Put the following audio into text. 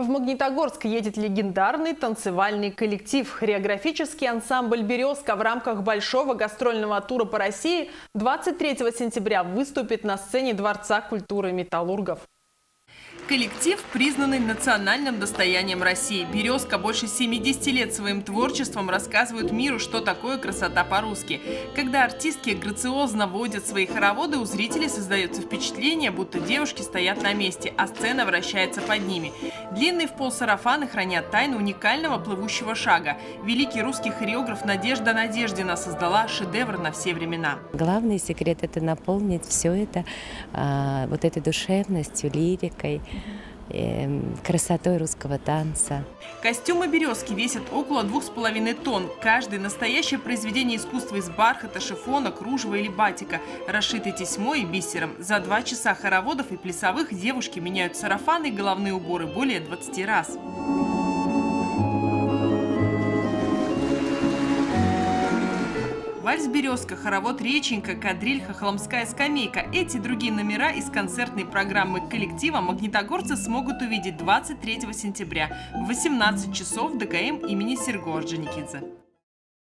В Магнитогорск едет легендарный танцевальный коллектив. Хореографический ансамбль «Березка» в рамках большого гастрольного тура по России 23 сентября выступит на сцене Дворца культуры металлургов. Коллектив, признанный национальным достоянием России. «Березка» больше 70 лет своим творчеством рассказывают миру, что такое красота по-русски. Когда артистки грациозно водят свои хороводы, у зрителей создается впечатление, будто девушки стоят на месте, а сцена вращается под ними. Длинные в пол сарафаны хранят тайну уникального плывущего шага. Великий русский хореограф Надежда Надеждина создала шедевр на все времена. Главный секрет – это наполнить все это а, вот этой душевностью, лирикой, красотой русского танца. Костюмы «Березки» весят около двух с половиной тонн. Каждый настоящее произведение искусства из бархата, шифона, кружева или батика, расшитый тесьмой и бисером. За два часа хороводов и плясовых девушки меняют сарафаны и головные уборы более 20 раз. Вальс «Березка», хоровод «Реченька», кадриль, хохломская скамейка. Эти другие номера из концертной программы коллектива магнитогорцы смогут увидеть 23 сентября в 18 часов в ДКМ имени Серго Орджоникидзе.